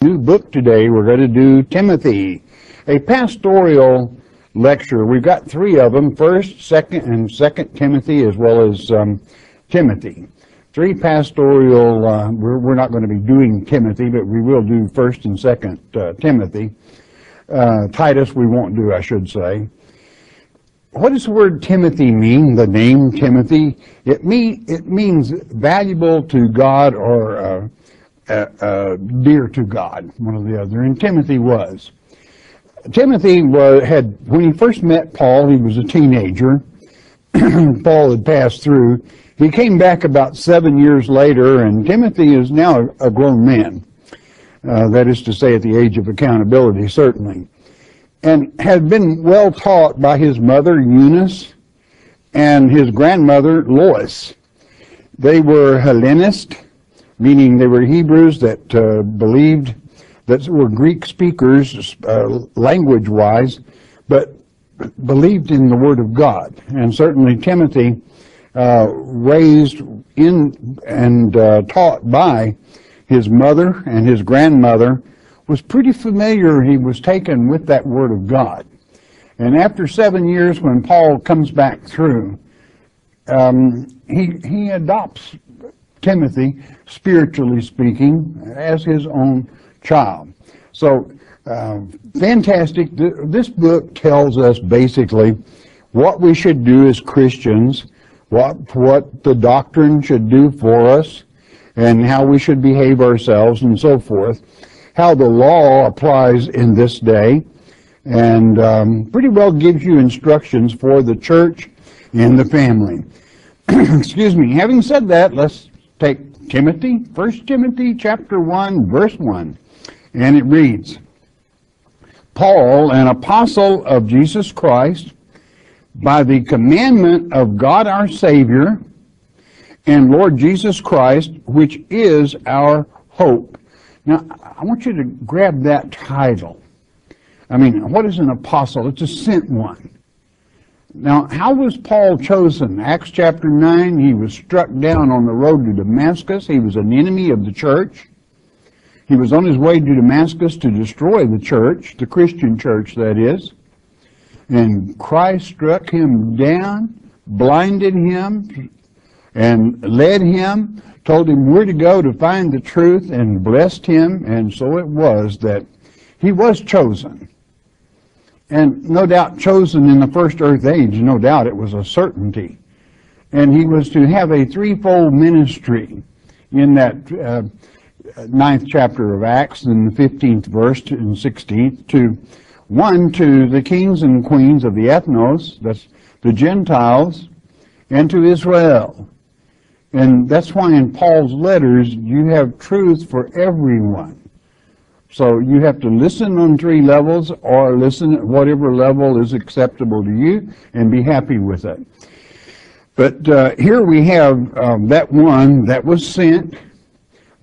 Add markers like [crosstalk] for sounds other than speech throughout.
new book today. We're going to do Timothy, a pastoral lecture. We've got three of them, First, Second, and Second Timothy, as well as um, Timothy. Three pastoral. Uh, we're, we're, not going to be doing Timothy, but we will do First and Second uh, Timothy. Uh, Titus, we won't do, I should say. What does the word Timothy mean? The name Timothy. It mean it means valuable to God or uh, dear to God, one or the other. And Timothy was. Timothy was, had, when he first met Paul, he was a teenager. [clears throat] Paul had passed through. He came back about seven years later, and Timothy is now a grown man. Uh, that is to say, at the age of accountability, certainly. And had been well taught by his mother, Eunice, and his grandmother, Lois. They were Hellenist, meaning they were Hebrews that uh, believed that were Greek speakers, uh, language-wise, but believed in the Word of God. And certainly Timothy, uh, raised in and uh, taught by his mother and his grandmother, was pretty familiar. He was taken with that Word of God. And after seven years, when Paul comes back through, um, he, he adopts Timothy, spiritually speaking, as his own child. So, uh, fantastic. This book tells us basically what we should do as Christians, what, what the doctrine should do for us, and how we should behave ourselves and so forth, how the law applies in this day, and um, pretty well gives you instructions for the church and the family. [clears throat] Excuse me. Having said that, let's take Timothy, 1 Timothy chapter 1, verse 1. And it reads, Paul, an apostle of Jesus Christ, by the commandment of God our Savior and Lord Jesus Christ, which is our hope. Now, I want you to grab that title. I mean, what is an apostle? It's a sent one. Now, how was Paul chosen? Acts chapter 9, he was struck down on the road to Damascus. He was an enemy of the church. He was on his way to Damascus to destroy the church, the Christian church, that is. And Christ struck him down, blinded him, and led him, told him where to go to find the truth, and blessed him. And so it was that he was chosen. And no doubt chosen in the first earth age, no doubt it was a certainty. And he was to have a threefold ministry in that uh, ninth chapter of Acts in the 15th verse and 16th to one to the kings and queens of the ethnos, that's the Gentiles, and to Israel. And that's why in Paul's letters you have truth for everyone. So you have to listen on three levels or listen at whatever level is acceptable to you and be happy with it. But uh, here we have um, that one that was sent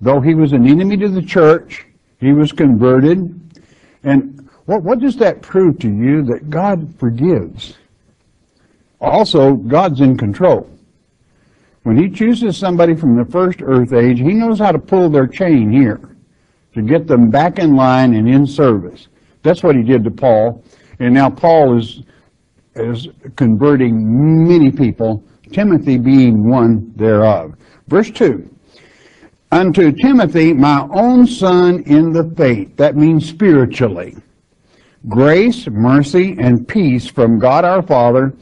Though he was an enemy to the church, he was converted. And what, what does that prove to you? That God forgives. Also, God's in control. When he chooses somebody from the first earth age, he knows how to pull their chain here to get them back in line and in service. That's what he did to Paul. And now Paul is, is converting many people, Timothy being one thereof. Verse 2 unto Timothy, my own son in the faith. That means spiritually. Grace, mercy, and peace from God our Father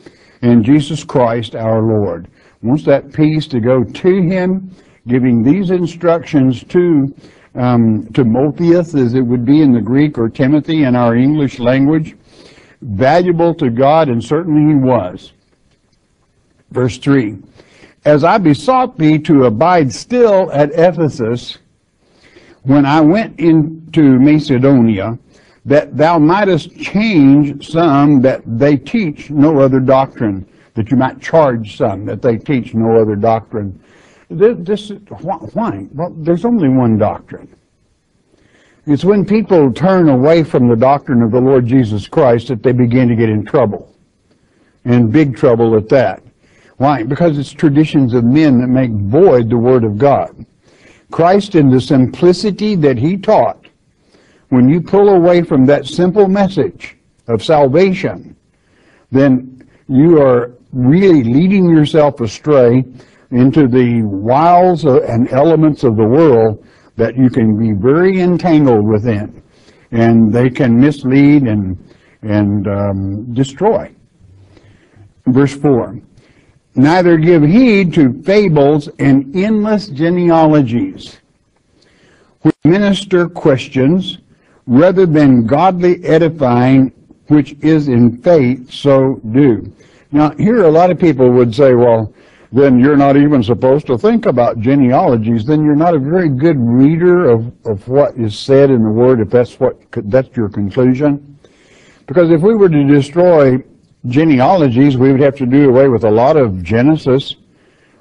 and Jesus Christ our Lord. Wants that peace to go to him, giving these instructions to um, Timotheus, as it would be in the Greek, or Timothy in our English language. Valuable to God, and certainly he was. Verse 3 as I besought thee to abide still at Ephesus when I went into Macedonia, that thou mightest change some that they teach no other doctrine, that you might charge some that they teach no other doctrine. This, why? Well, there's only one doctrine. It's when people turn away from the doctrine of the Lord Jesus Christ that they begin to get in trouble. And big trouble at that. Why? Because it's traditions of men that make void the Word of God. Christ, in the simplicity that he taught, when you pull away from that simple message of salvation, then you are really leading yourself astray into the wiles and elements of the world that you can be very entangled within. And they can mislead and, and um, destroy. Verse 4 Neither give heed to fables and endless genealogies, which minister questions rather than godly edifying, which is in faith, so do. Now, here a lot of people would say, well, then you're not even supposed to think about genealogies. Then you're not a very good reader of, of what is said in the Word, if that's what that's your conclusion. Because if we were to destroy genealogies, we would have to do away with a lot of Genesis,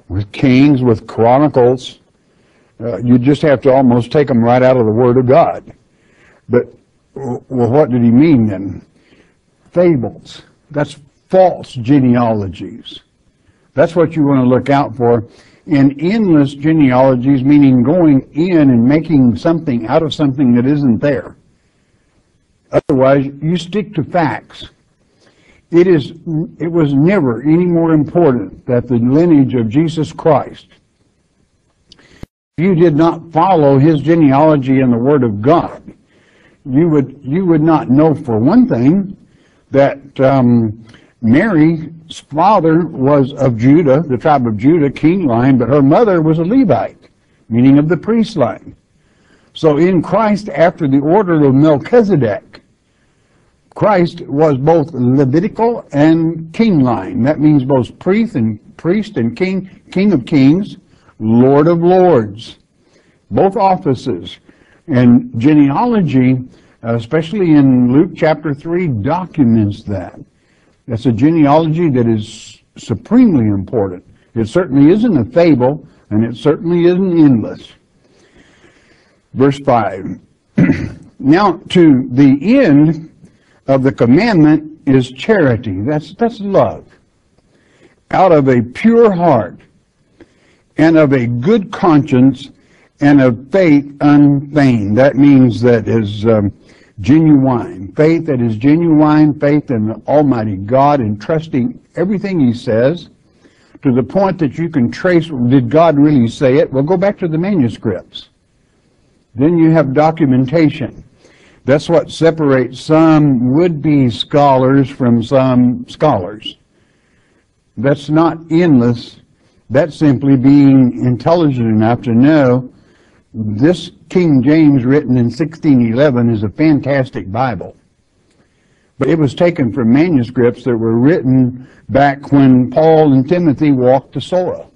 with Kings, with Chronicles. Uh, you just have to almost take them right out of the Word of God. But, well, what did he mean then? Fables. That's false genealogies. That's what you want to look out for. And endless genealogies, meaning going in and making something out of something that isn't there. Otherwise, you stick to facts. It is, it was never any more important that the lineage of Jesus Christ, if you did not follow his genealogy in the Word of God, you would, you would not know for one thing that um, Mary's father was of Judah, the tribe of Judah, king line, but her mother was a Levite, meaning of the priest line. So in Christ, after the order of Melchizedek, Christ was both Levitical and king line. That means both priest and priest and king, king of kings, Lord of lords. Both offices. And genealogy, uh, especially in Luke chapter 3, documents that. That's a genealogy that is supremely important. It certainly isn't a fable, and it certainly isn't endless. Verse 5. [clears throat] now, to the end of the commandment is charity. That's, that's love. Out of a pure heart and of a good conscience and of faith unfeigned. That means that is um, genuine. Faith that is genuine, faith in the Almighty God and trusting everything He says to the point that you can trace, did God really say it? Well, go back to the manuscripts. Then you have documentation. That's what separates some would-be scholars from some scholars. That's not endless. That's simply being intelligent enough to know this King James written in 1611 is a fantastic Bible. But it was taken from manuscripts that were written back when Paul and Timothy walked the soil.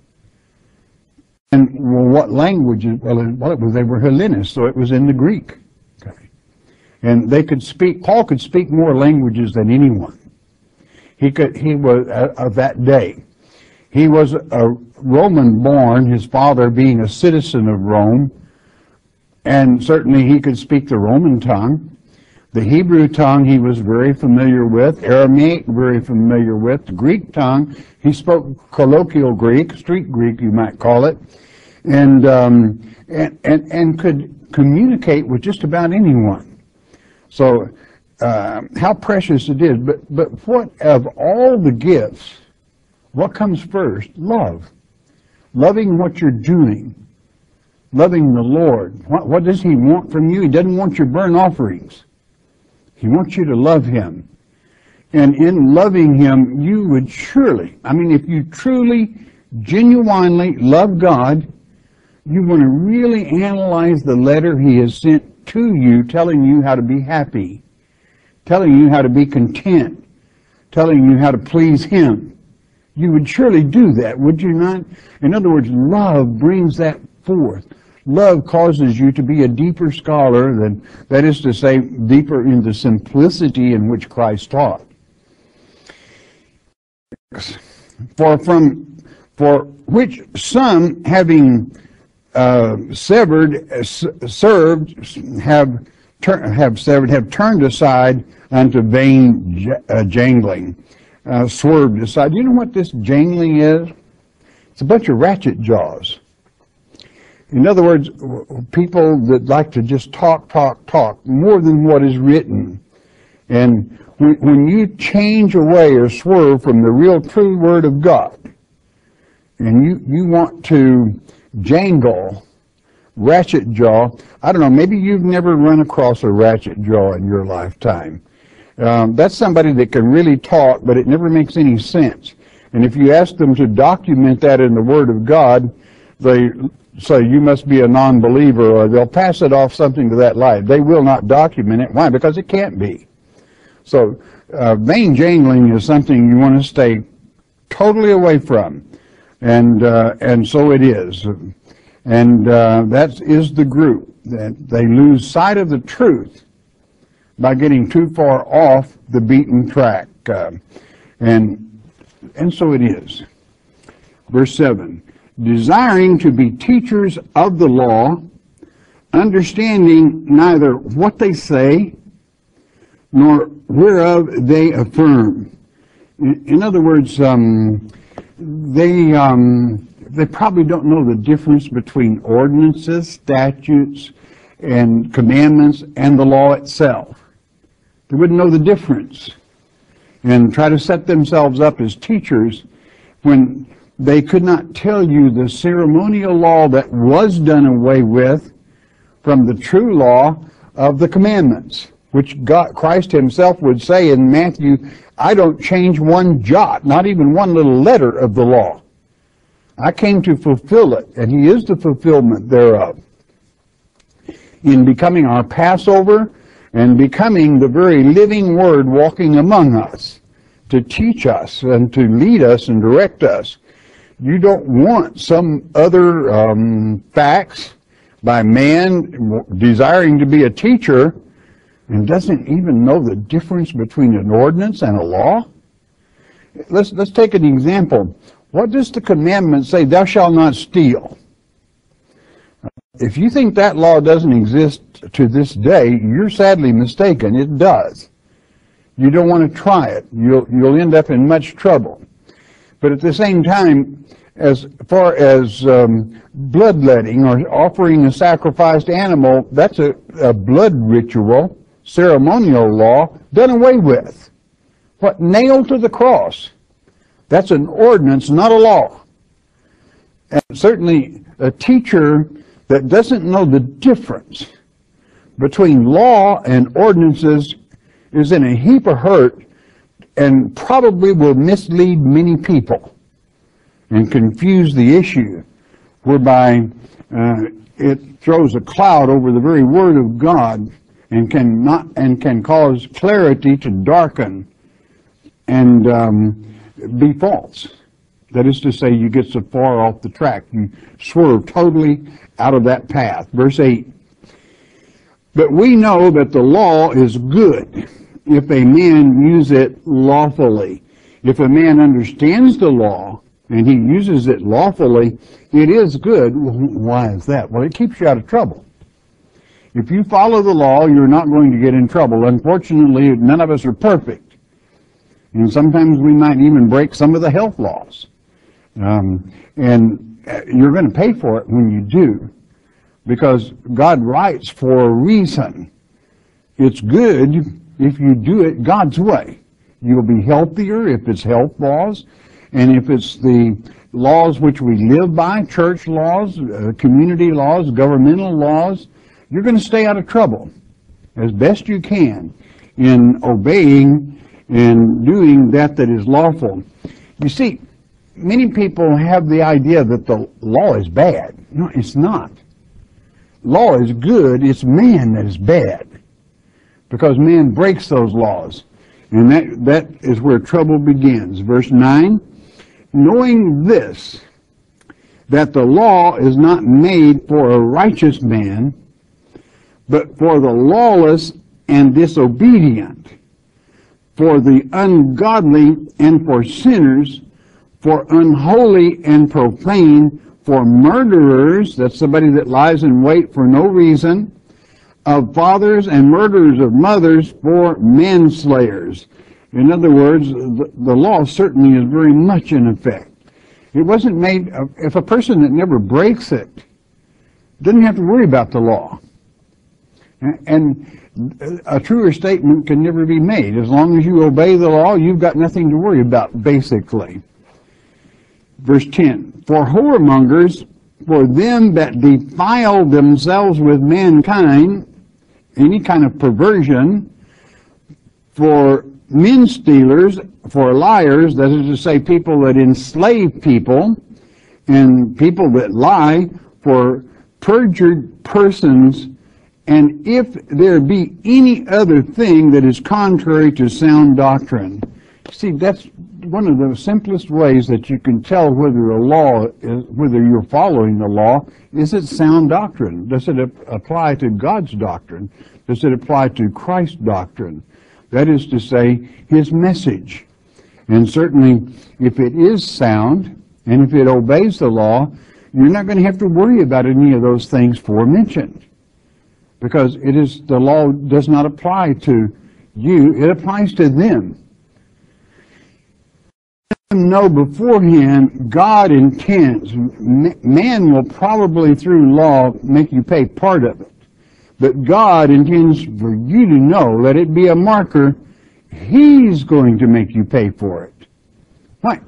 And what language? Well, it was, they were Hellenists, so it was in the Greek. Okay. And they could speak, Paul could speak more languages than anyone. He could, he was, uh, of that day. He was a Roman born, his father being a citizen of Rome, and certainly he could speak the Roman tongue. The Hebrew tongue he was very familiar with, Aramaic very familiar with, the Greek tongue, he spoke colloquial Greek, street Greek you might call it, and, um, and, and, and could communicate with just about anyone. So uh, how precious it is. But, but what of all the gifts, what comes first? Love. Loving what you're doing loving the Lord. What, what does He want from you? He doesn't want your burnt offerings. He wants you to love Him. And in loving Him, you would surely, I mean, if you truly, genuinely love God, you want to really analyze the letter He has sent to you telling you how to be happy, telling you how to be content, telling you how to please Him. You would surely do that, would you not? In other words, love brings that forth. Love causes you to be a deeper scholar than, that is to say, deeper in the simplicity in which Christ taught. For from, for which some having uh, severed, served, have, have severed, have turned aside unto vain uh, jangling, uh, swerved aside. You know what this jangling is? It's a bunch of ratchet jaws. In other words, people that like to just talk, talk, talk more than what is written. And when, you change away or swerve from the real true word of God, and you, you want to jangle, ratchet jaw, I don't know, maybe you've never run across a ratchet jaw in your lifetime. Um, that's somebody that can really talk, but it never makes any sense. And if you ask them to document that in the Word of God, they say you must be a non-believer, or they'll pass it off something to that light. They will not document it. Why? Because it can't be. So uh, vain jangling is something you want to stay totally away from, and uh, and so it is, and uh, that is the group that they lose sight of the truth by getting too far off the beaten track, uh, and and so it is. Verse 7 Desiring to be teachers of the law, understanding neither what they say nor whereof they affirm. In, other words, um, they, um, they probably don't know the difference between ordinances, statutes, and commandments and the law itself. They wouldn't know the difference and try to set themselves up as teachers when they could not tell you the ceremonial law that was done away with from the true law of the commandments, which God, Christ himself would say in Matthew, I don't change one jot, not even one little letter of the law. I came to fulfill it, and he is the fulfillment thereof. In becoming our Passover, and becoming the very living Word walking among us to teach us and to lead us and direct us. You don't want some other um, facts by man desiring to be a teacher and doesn't even know the difference between an ordinance and a law. Let's, let's take an example. What does the commandment say, thou shalt not steal? If you think that law doesn't exist to this day, you're sadly mistaken. It does. You don't want to try it. You'll, you'll end up in much trouble. But at the same time, as far as um, bloodletting or offering a sacrificed animal, that's a, a blood ritual, ceremonial law, done away with. What? Nailed to the cross. That's an ordinance, not a law. And certainly a teacher that doesn't know the difference between law and ordinances is in a heap of hurt and probably will mislead many people and confuse the issue, whereby uh, it throws a cloud over the very word of God and can not and can cause clarity to darken and um, be false. That is to say, you get so far off the track, you swerve totally out of that path. Verse 8. But we know that the law is good if a man use it lawfully. If a man understands the law and he uses it lawfully, it is good. Why is that? Well, it keeps you out of trouble. If you follow the law, you're not going to get in trouble. Unfortunately, none of us are perfect. And sometimes we might even break some of the health laws. Um, and you're going to pay for it when you do. Because God writes for a reason. It's good if you do it God's way. You'll be healthier if it's health laws, and if it's the laws which we live by, church laws, uh, community laws, governmental laws, you're going to stay out of trouble as best you can in obeying and doing that that is lawful. You see, many people have the idea that the law is bad. No, it's not. Law is good, it's man that is bad. Because man breaks those laws. And that, that is where trouble begins. Verse 9, knowing this, that the law is not made for a righteous man, but for the lawless and disobedient, for the ungodly and for sinners, for unholy and profane, for murderers, that's somebody that lies in wait for no reason, of fathers and murderers of mothers, for manslayers. In other words, the, the law certainly is very much in effect. It wasn't made, if a person that never breaks it doesn't have to worry about the law. And a truer statement can never be made. As long as you obey the law, you've got nothing to worry about, basically. Verse 10 For whoremongers, for them that defile themselves with mankind, any kind of perversion, for men stealers, for liars, that is to say, people that enslave people, and people that lie, for perjured persons, and if there be any other thing that is contrary to sound doctrine. See, that's one of the simplest ways that you can tell whether a law is, whether you're following the law, is it sound doctrine? Does it apply to God's doctrine? Does it apply to Christ's doctrine? That is to say, His message. And certainly, if it is sound, and if it obeys the law, you're not going to have to worry about any of those things forementioned. Because it is, the law does not apply to you, it applies to them know beforehand God intends. Man will probably through law make you pay part of it. But God intends for you to know, let it be a marker, He's going to make you pay for it. Why?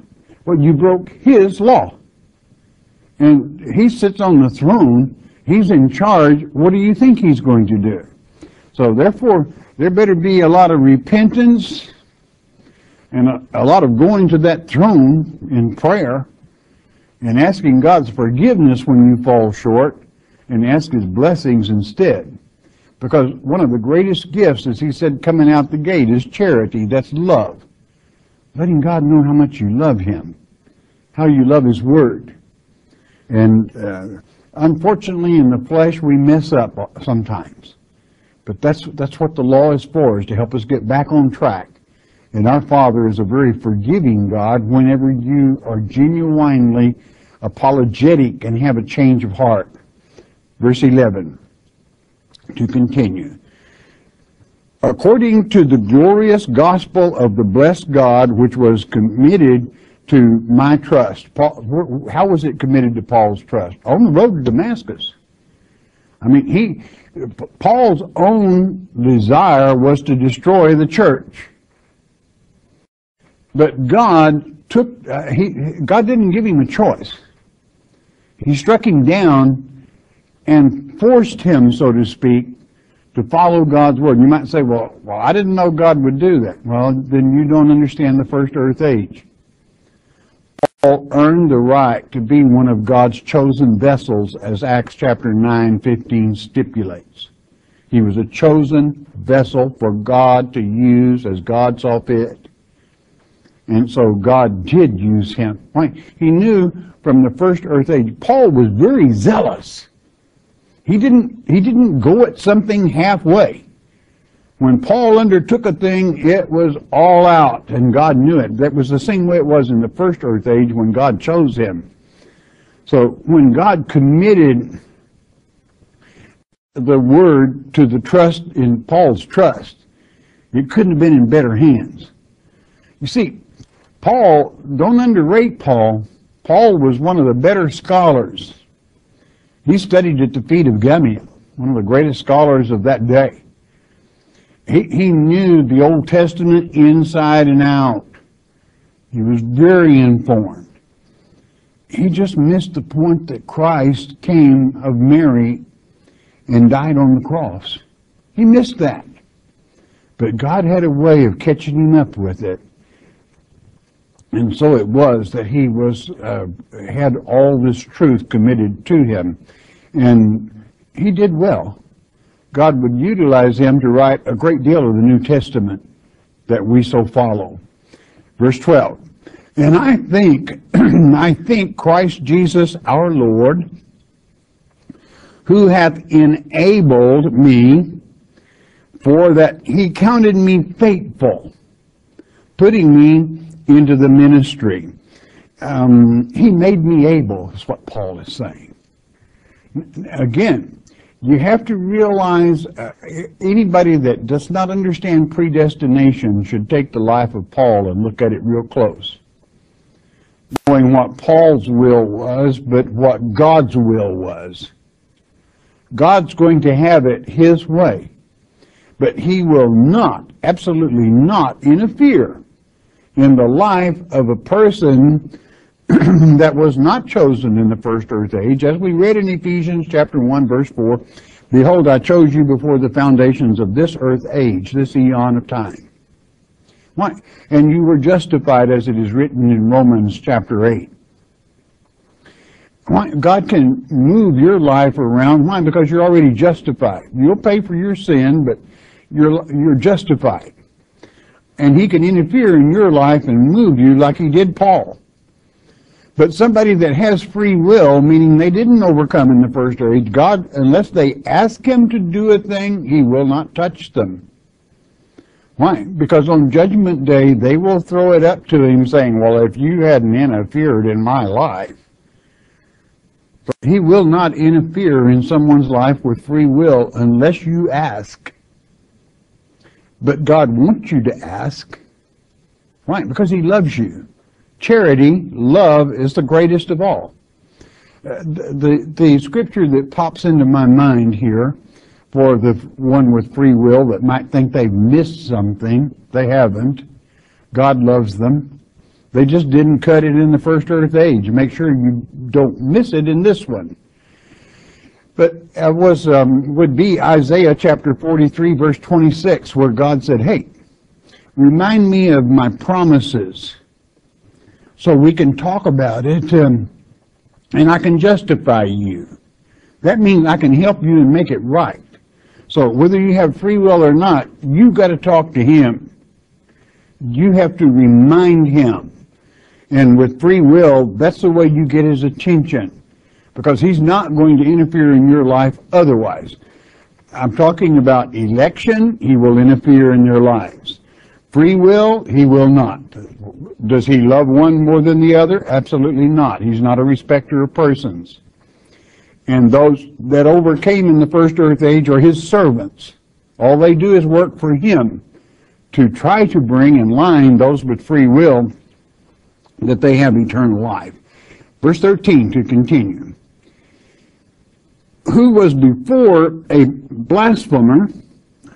Well, you broke His law. And He sits on the throne. He's in charge. What do you think He's going to do? So therefore, there better be a lot of repentance and a, a lot of going to that throne in prayer and asking God's forgiveness when you fall short and ask His blessings instead. Because one of the greatest gifts, as He said coming out the gate, is charity. That's love. Letting God know how much you love Him, how you love His Word. And uh, unfortunately, in the flesh, we mess up sometimes. But that's, that's what the law is for, is to help us get back on track. And our Father is a very forgiving God whenever you are genuinely apologetic and have a change of heart. Verse 11, to continue. According to the glorious gospel of the blessed God, which was committed to my trust. Paul, how was it committed to Paul's trust? On the road to Damascus. I mean, he, Paul's own desire was to destroy the church. But God took, uh, he, God didn't give him a choice. He struck him down and forced him, so to speak, to follow God's word. You might say, well, well, I didn't know God would do that. Well, then you don't understand the first earth age. Paul earned the right to be one of God's chosen vessels, as Acts chapter 9, 15 stipulates. He was a chosen vessel for God to use as God saw fit. And so God did use him. He knew from the first earth age, Paul was very zealous. He didn't, he didn't go at something halfway. When Paul undertook a thing, it was all out, and God knew it. That was the same way it was in the first earth age when God chose him. So when God committed the word to the trust in Paul's trust, it couldn't have been in better hands. You see, Paul, don't underrate Paul. Paul was one of the better scholars. He studied at the feet of Gamaliel, one of the greatest scholars of that day. He, he knew the Old Testament inside and out. He was very informed. He just missed the point that Christ came of Mary and died on the cross. He missed that. But God had a way of catching him up with it and so it was that he was uh, had all this truth committed to him, and he did well. God would utilize him to write a great deal of the New Testament that we so follow. Verse 12. And I think, [clears throat] I think Christ Jesus our Lord, who hath enabled me, for that he counted me faithful, putting me into the ministry. Um, he made me able, is what Paul is saying. Again, you have to realize uh, anybody that does not understand predestination should take the life of Paul and look at it real close. Knowing what Paul's will was, but what God's will was. God's going to have it His way. But He will not, absolutely not, interfere in the life of a person [clears throat] that was not chosen in the first earth age. As we read in Ephesians chapter 1, verse 4, Behold, I chose you before the foundations of this earth age, this eon of time. Why? And you were justified as it is written in Romans chapter 8. Why? God can move your life around. Why? Because you're already justified. You'll pay for your sin, but you're, you're justified. And He can interfere in your life and move you like He did Paul. But somebody that has free will, meaning they didn't overcome in the first age, God, unless they ask Him to do a thing, He will not touch them. Why? Because on Judgment Day, they will throw it up to Him saying, well, if you hadn't interfered in my life, He will not interfere in someone's life with free will unless you ask. But God wants you to ask. Why? Because He loves you. Charity, love, is the greatest of all. Uh, the, the scripture that pops into my mind here for the one with free will that might think they've missed something, they haven't. God loves them. They just didn't cut it in the first earth age. Make sure you don't miss it in this one. But it was um, would be Isaiah chapter 43 verse 26 where God said, "Hey, remind me of my promises." So we can talk about it um, and I can justify you. That means I can help you and make it right. So whether you have free will or not, you've got to talk to him. You have to remind him. And with free will, that's the way you get his attention. Because he's not going to interfere in your life otherwise. I'm talking about election, he will interfere in your lives. Free will, he will not. Does he love one more than the other? Absolutely not. He's not a respecter of persons. And those that overcame in the first earth age are his servants. All they do is work for him to try to bring in line those with free will that they have eternal life. Verse 13 to continue. Who was before a blasphemer,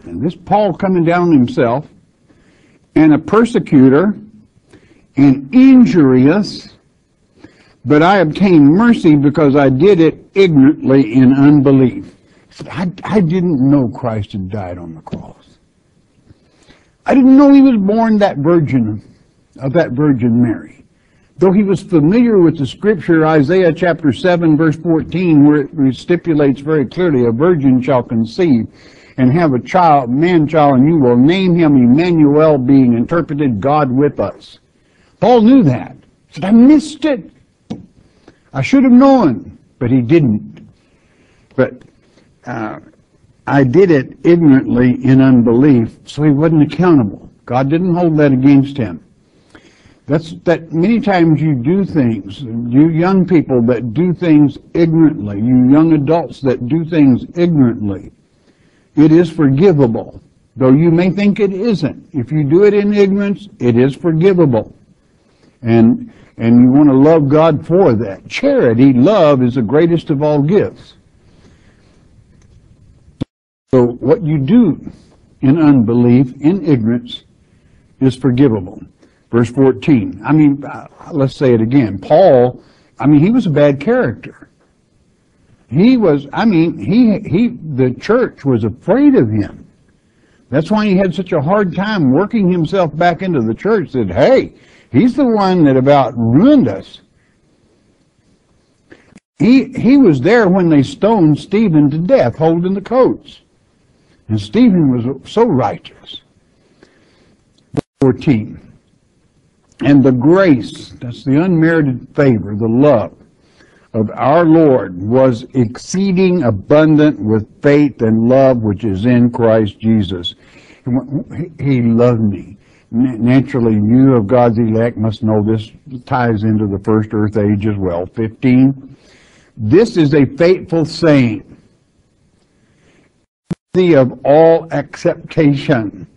and this Paul coming down himself, and a persecutor, and injurious, but I obtained mercy because I did it ignorantly in unbelief. I, I didn't know Christ had died on the cross. I didn't know he was born that virgin, of that Virgin Mary. Though he was familiar with the scripture, Isaiah chapter 7 verse 14, where it stipulates very clearly, a virgin shall conceive and have a child, man child, and you will name him Emmanuel, being interpreted God with us. Paul knew that. He said, I missed it. I should have known, but he didn't. But uh, I did it ignorantly in unbelief, so he wasn't accountable. God didn't hold that against him. That's that many times you do things, you young people that do things ignorantly, you young adults that do things ignorantly, it is forgivable. Though you may think it isn't. If you do it in ignorance, it is forgivable. And and you want to love God for that. Charity, love, is the greatest of all gifts. So what you do in unbelief, in ignorance, is forgivable. Verse 14. I mean, uh, let's say it again. Paul, I mean, he was a bad character. He was, I mean, he, he, the church was afraid of him. That's why he had such a hard time working himself back into the church. Said, hey, he's the one that about ruined us. He, he was there when they stoned Stephen to death, holding the coats. And Stephen was so righteous. 14. And the grace, that's the unmerited favor, the love of our Lord was exceeding abundant with faith and love which is in Christ Jesus. He loved me. Naturally, you of God's elect must know this ties into the first earth age as well. 15. This is a faithful saying, of all acceptation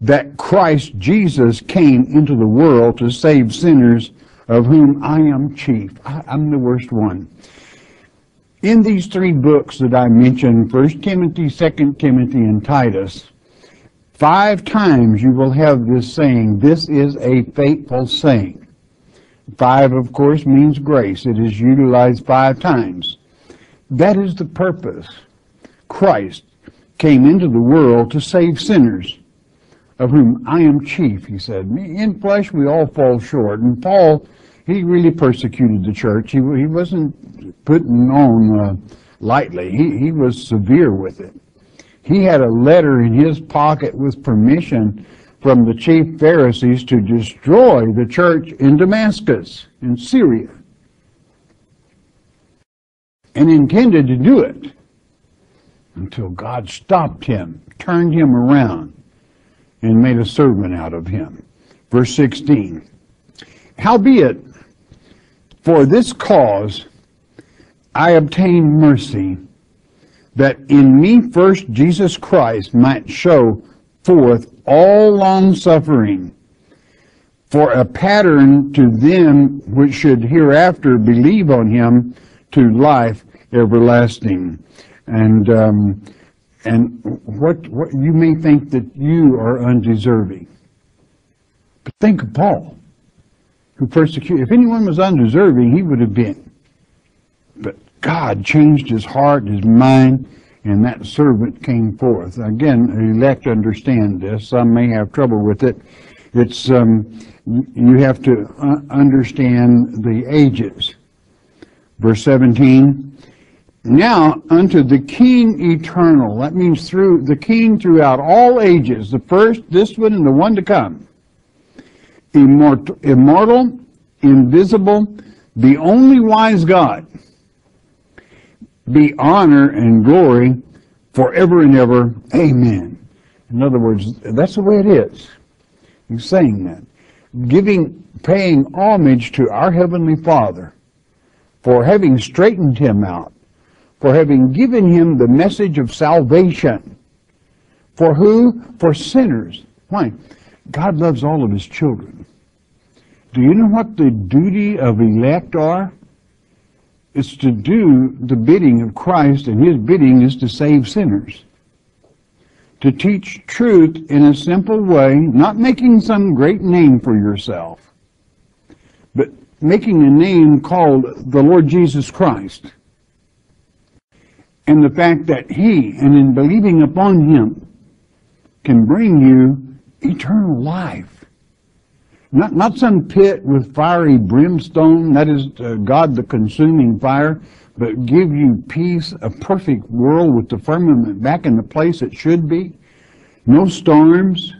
that Christ Jesus came into the world to save sinners, of whom I am chief. I, am the worst one. In these three books that I mentioned, 1 Timothy, 2 Timothy, and Titus, five times you will have this saying, this is a faithful saying. Five, of course, means grace. It is utilized five times. That is the purpose. Christ came into the world to save sinners, of whom I am chief, he said. In flesh, we all fall short. And Paul, he really persecuted the church. He, he wasn't putting on uh, lightly. He, he was severe with it. He had a letter in his pocket with permission from the chief Pharisees to destroy the church in Damascus, in Syria, and intended to do it until God stopped him, turned him around, and made a servant out of him. Verse 16 Howbeit, for this cause I obtained mercy, that in me first Jesus Christ might show forth all long suffering for a pattern to them which should hereafter believe on him to life everlasting. And um, and what what you may think that you are undeserving, but think of Paul, who persecuted. If anyone was undeserving, he would have been. But God changed his heart, his mind, and that servant came forth. Again, elect understand this. Some may have trouble with it. It's um, you have to uh, understand the ages. Verse 17. Now unto the King eternal. That means through the King throughout all ages. The first, this one, and the one to come. Immortal, immortal invisible, the only wise God be honor and glory forever and ever. Amen. In other words, that's the way it is. He's saying that. Giving, paying homage to our Heavenly Father for having straightened him out, for having given him the message of salvation. For who? For sinners. Why? God loves all of his children. Do you know what the duty of elect are? It's to do the bidding of Christ, and his bidding is to save sinners. To teach truth in a simple way, not making some great name for yourself, but making a name called the Lord Jesus Christ. And the fact that he, and in believing upon him, can bring you eternal life. Not, not some pit with fiery brimstone, that is uh, God the consuming fire, but give you peace, a perfect world with the firmament back in the place it should be. No storms,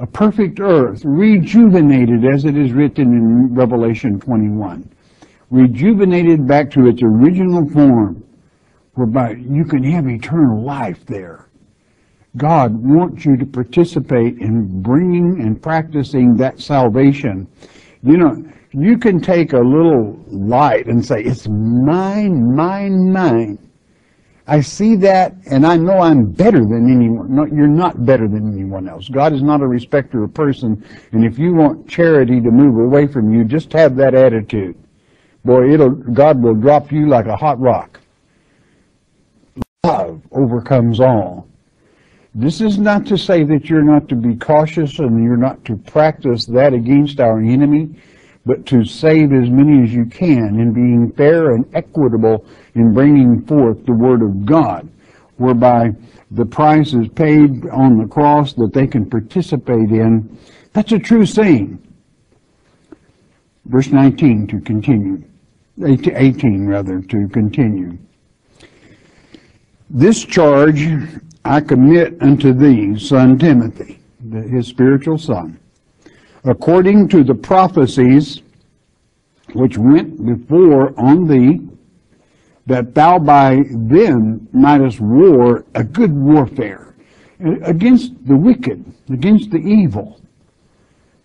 a perfect earth, rejuvenated as it is written in Revelation 21. Rejuvenated back to its original form, whereby you can have eternal life there. God wants you to participate in bringing and practicing that salvation. You know, you can take a little light and say, it's mine, mine, mine. I see that and I know I'm better than anyone. No, you're not better than anyone else. God is not a respecter of person. And if you want charity to move away from you, just have that attitude. Boy, it'll, God will drop you like a hot rock. Overcomes all. This is not to say that you're not to be cautious and you're not to practice that against our enemy, but to save as many as you can in being fair and equitable in bringing forth the Word of God, whereby the price is paid on the cross that they can participate in. That's a true saying. Verse 19 to continue. 18 rather, to continue. This charge I commit unto thee, son Timothy, his spiritual son, according to the prophecies which went before on thee, that thou by them mightest war a good warfare against the wicked, against the evil,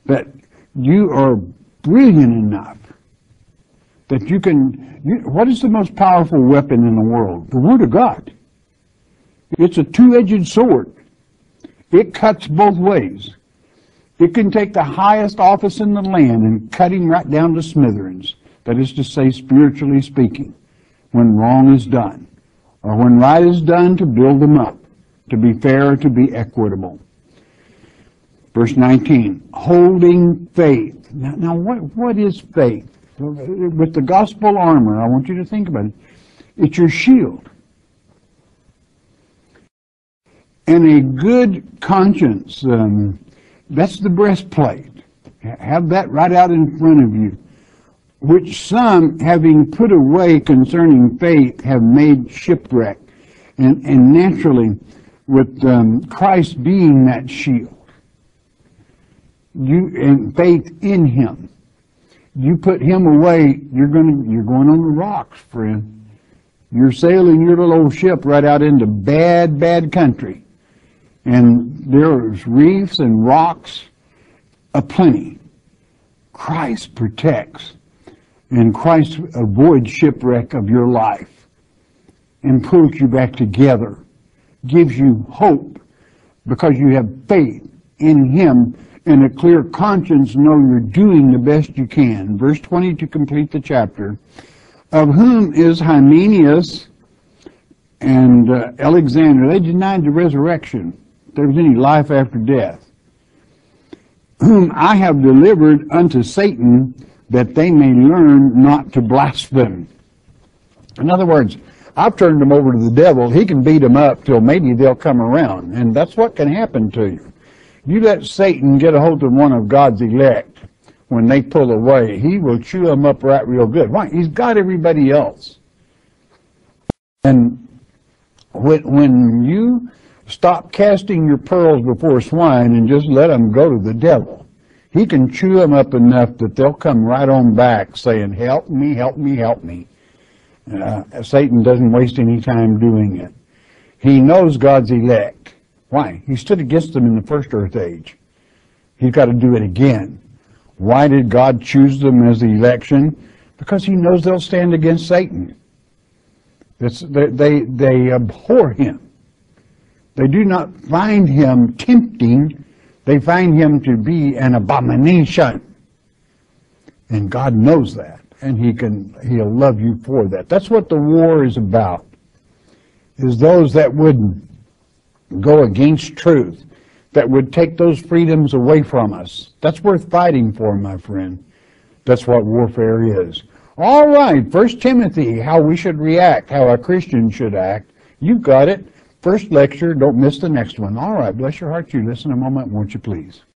that you are brilliant enough that you can. You, what is the most powerful weapon in the world? The Word of God. It's a two-edged sword. It cuts both ways. It can take the highest office in the land and cut him right down to smithereens. That is to say, spiritually speaking. when wrong is done, or when right is done to build them up, to be fair, to be equitable. Verse 19, holding faith. Now, now what, what is faith? With the gospel armor, I want you to think about it. It's your shield. And a good conscience, um, that's the breastplate. Have that right out in front of you. Which some, having put away concerning faith, have made shipwreck. And, and naturally, with um, Christ being that shield, you and faith in Him, you put Him away, you're going you're going on the rocks, friend. You're sailing your little old ship right out into bad, bad country, and there's reefs and rocks aplenty. Christ protects, and Christ avoids shipwreck of your life, and pulls you back together, gives you hope, because you have faith in Him and a clear conscience know you're doing the best you can. Verse 20 to complete the chapter. Of whom is Hymenaeus and uh, Alexander. They denied the resurrection. There was any life after death. Whom I have delivered unto Satan that they may learn not to blaspheme. In other words, I've turned them over to the devil. He can beat them up till maybe they'll come around. And that's what can happen to you. You let Satan get a hold of one of God's elect when they pull away, he will chew them up right real good. Why? He's got everybody else. And when, when you stop casting your pearls before swine and just let them go to the devil, he can chew them up enough that they'll come right on back saying, help me, help me, help me. Uh, Satan doesn't waste any time doing it. He knows God's elect. Why? He stood against them in the first earth age. He's got to do it again. Why did God choose them as the election? Because he knows they'll stand against Satan. It's, they, they, they abhor him. They do not find him tempting. They find him to be an abomination. And God knows that. And he can, he'll love you for that. That's what the war is about. Is those that would go against truth that would take those freedoms away from us. That's worth fighting for, my friend. That's what warfare is. All right, First Timothy, how we should react, how a Christian should act. You've got it. First lecture, don't miss the next one. All right, bless your heart. You listen a moment, won't you please?